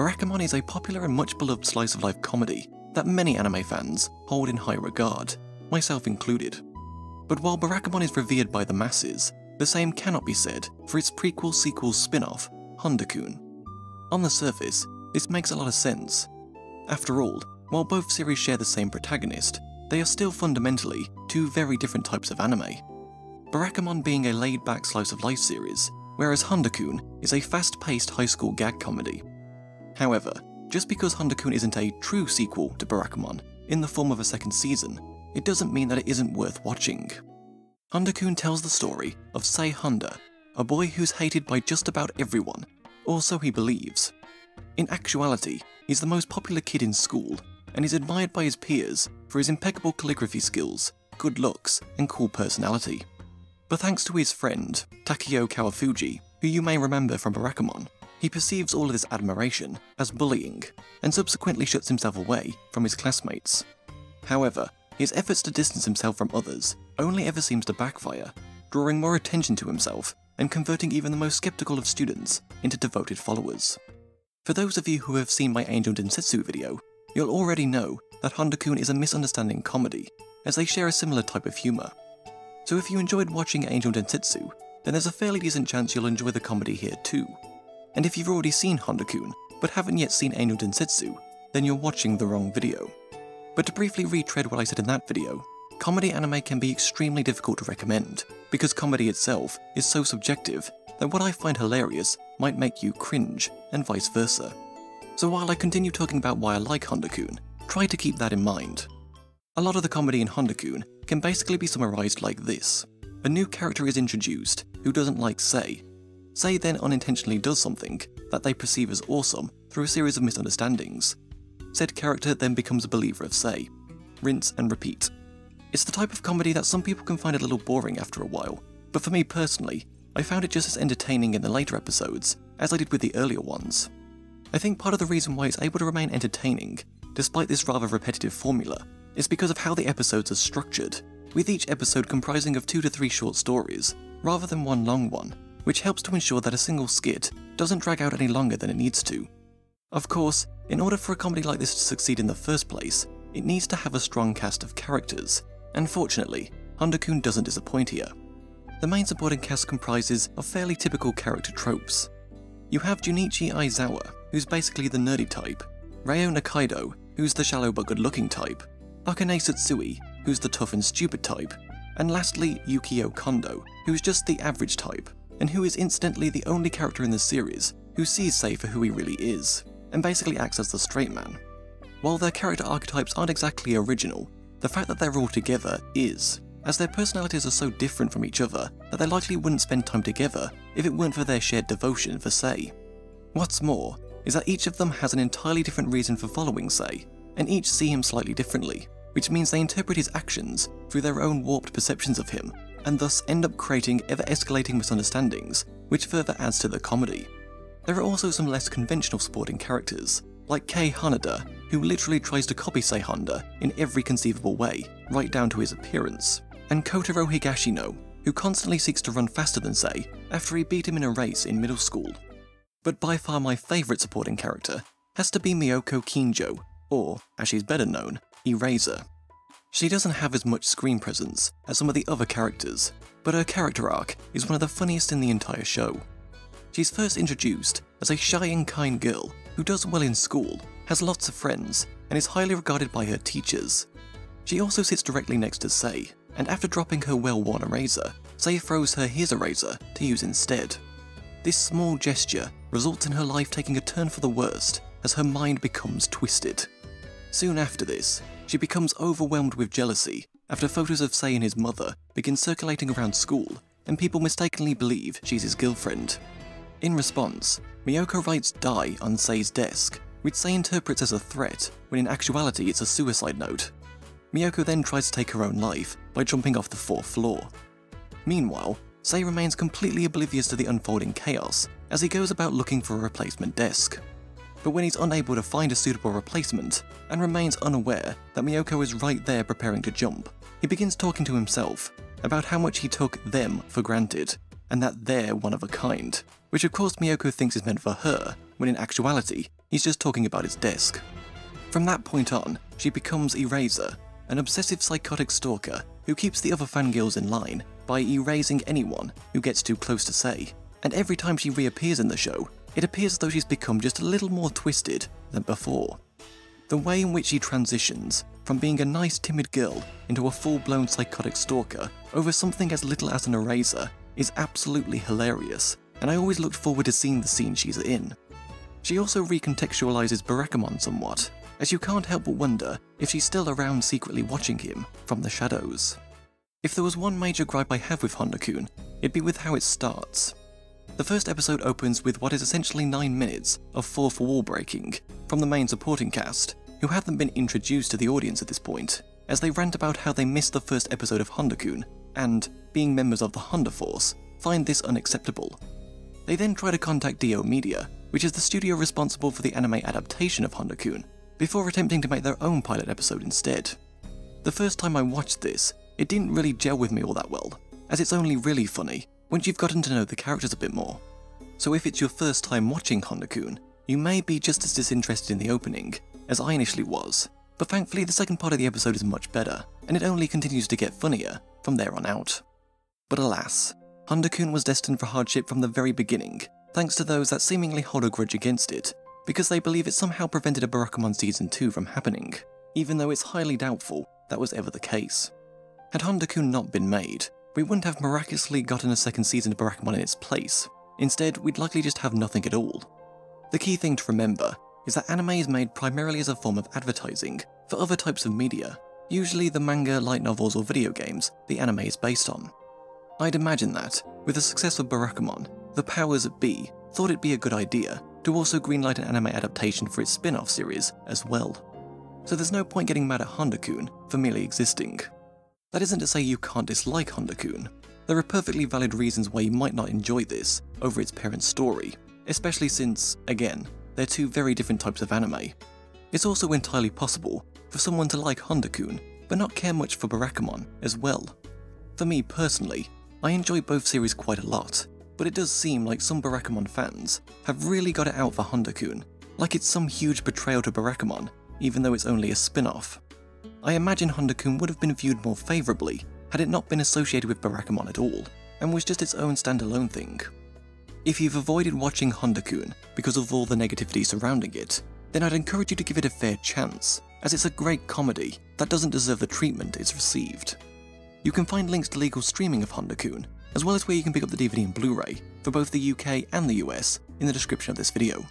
Barakamon is a popular and much beloved slice of life comedy that many anime fans hold in high regard, myself included. But while Barakamon is revered by the masses, the same cannot be said for its prequel sequel spin off, Handa-kun. On the surface, this makes a lot of sense. After all, while both series share the same protagonist, they are still fundamentally two very different types of anime. Barakamon being a laid back slice of life series, whereas Handa-kun is a fast paced high school gag comedy. However, just because Handa-kun isn't a true sequel to Barakamon in the form of a second season, it doesn't mean that it isn't worth watching. Handa-kun tells the story of Sei Handa, a boy who's hated by just about everyone, or so he believes. In actuality, he's the most popular kid in school, and is admired by his peers for his impeccable calligraphy skills, good looks, and cool personality. But thanks to his friend, Takao Kawafuji, who you may remember from Barakamon, he perceives all of this admiration as bullying, and subsequently shuts himself away from his classmates. However, his efforts to distance himself from others only ever seems to backfire, drawing more attention to himself and converting even the most skeptical of students into devoted followers. For those of you who have seen my Angel Densetsu video, you'll already know that Handa-kun is a misunderstanding comedy, as they share a similar type of humour. So if you enjoyed watching Angel Densetsu, then there's a fairly decent chance you'll enjoy the comedy here too. And if you've already seen Handa-kun, but haven't yet seen Angel Densetsu, then you're watching the wrong video. But to briefly retread what I said in that video, comedy anime can be extremely difficult to recommend, because comedy itself is so subjective that what I find hilarious might make you cringe, and vice versa. So while I continue talking about why I like Handa-kun, try to keep that in mind. A lot of the comedy in Handa-kun can basically be summarized like this. A new character is introduced who doesn't like Sei. Sei then unintentionally does something that they perceive as awesome through a series of misunderstandings. Said character then becomes a believer of Sei. Rinse and repeat. It's the type of comedy that some people can find a little boring after a while, but for me personally, I found it just as entertaining in the later episodes as I did with the earlier ones. I think part of the reason why it's able to remain entertaining, despite this rather repetitive formula, is because of how the episodes are structured, with each episode comprising of two to three short stories, rather than one long one, which helps to ensure that a single skit doesn't drag out any longer than it needs to. Of course, in order for a comedy like this to succeed in the first place, it needs to have a strong cast of characters, and fortunately, Handa-kun doesn't disappoint here. The main supporting cast comprises of fairly typical character tropes. You have Junichi Aizawa, who's basically the nerdy type, Ryo Nakaido, who's the shallow but good looking type, Akane Tsutsui, who's the tough and stupid type, and lastly Yukio Kondo, who's just the average type, and who is incidentally the only character in the series who sees Sei for who he really is, and basically acts as the straight man. While their character archetypes aren't exactly original, the fact that they're all together is, as their personalities are so different from each other that they likely wouldn't spend time together if it weren't for their shared devotion for Sei. What's more, is that each of them has an entirely different reason for following Sei, and each see him slightly differently, which means they interpret his actions through their own warped perceptions of him, and thus end up creating ever escalating misunderstandings, which further adds to the comedy. There are also some less conventional supporting characters, like Kei Hanada, who literally tries to copy Sei Handa in every conceivable way, right down to his appearance, and Kotaro Higashino, who constantly seeks to run faster than Sei after he beat him in a race in middle school. But by far my favourite supporting character has to be Miyoko Kinjo, or, as she's better known, Eraser. She doesn't have as much screen presence as some of the other characters, but her character arc is one of the funniest in the entire show. She's first introduced as a shy and kind girl who does well in school, has lots of friends, and is highly regarded by her teachers. She also sits directly next to Sei, and after dropping her well-worn eraser, Sei throws her his eraser to use instead. This small gesture results in her life taking a turn for the worst as her mind becomes twisted. Soon after this, she becomes overwhelmed with jealousy after photos of Sei and his mother begin circulating around school and people mistakenly believe she's his girlfriend. In response, Miyoko writes die on Sei's desk, which Sei interprets as a threat when in actuality it's a suicide note. Miyoko then tries to take her own life by jumping off the fourth floor. Meanwhile, Sei remains completely oblivious to the unfolding chaos as he goes about looking for a replacement desk. But when he's unable to find a suitable replacement and remains unaware that Miyoko is right there preparing to jump, he begins talking to himself about how much he took them for granted and that they're one of a kind, which of course Miyoko thinks is meant for her, when in actuality, he's just talking about his desk. From that point on, she becomes Eraser, an obsessive psychotic stalker who keeps the other fangirls in line by erasing anyone who gets too close to Sei. And every time she reappears in the show, it appears as though she's become just a little more twisted than before. The way in which she transitions from being a nice timid girl into a full-blown psychotic stalker over something as little as an eraser is absolutely hilarious, and I always looked forward to seeing the scene she's in. She also recontextualizes Barakamon somewhat, as you can't help but wonder if she's still around secretly watching him from the shadows. If there was one major gripe I have with Handa-kun, it'd be with how it starts. The first episode opens with what is essentially 9 minutes of fourth wall breaking from the main supporting cast, who haven't been introduced to the audience at this point, as they rant about how they missed the first episode of Handa-kun, and, being members of the Handa Force, find this unacceptable. They then try to contact Diomedea, which is the studio responsible for the anime adaptation of Handa-kun, before attempting to make their own pilot episode instead. The first time I watched this, it didn't really gel with me all that well, as it's only really funny once you've gotten to know the characters a bit more. So if it's your first time watching Handa-kun, you may be just as disinterested in the opening as I initially was, but thankfully the second part of the episode is much better, and it only continues to get funnier from there on out. But alas, Handa-kun was destined for hardship from the very beginning, thanks to those that seemingly hold a grudge against it, because they believe it somehow prevented a Barakamon Season 2 from happening, even though it's highly doubtful that was ever the case. Had Handa-kun not been made, we wouldn't have miraculously gotten a second season of Barakamon in its place. Instead, we'd likely just have nothing at all. The key thing to remember is that anime is made primarily as a form of advertising for other types of media, usually the manga, light novels, or video games the anime is based on. I'd imagine that, with the success of Barakamon, the powers that be thought it'd be a good idea to also greenlight an anime adaptation for its spin off series as well. So there's no point getting mad at Handa-kun for merely existing. That isn't to say you can't dislike Handa-kun. There are perfectly valid reasons why you might not enjoy this over its parent story, especially since, again, they're two very different types of anime. It's also entirely possible for someone to like Handa-kun, but not care much for Barakamon as well. For me personally, I enjoy both series quite a lot, but it does seem like some Barakamon fans have really got it out for Handa-kun, like it's some huge betrayal to Barakamon, even though it's only a spin-off. I imagine Handa-kun would have been viewed more favourably had it not been associated with Barakamon at all, and was just its own standalone thing. If you've avoided watching Handa-kun because of all the negativity surrounding it, then I'd encourage you to give it a fair chance, as it's a great comedy that doesn't deserve the treatment it's received. You can find links to legal streaming of Handa-kun, as well as where you can pick up the DVD and Blu-ray for both the UK and the US in the description of this video.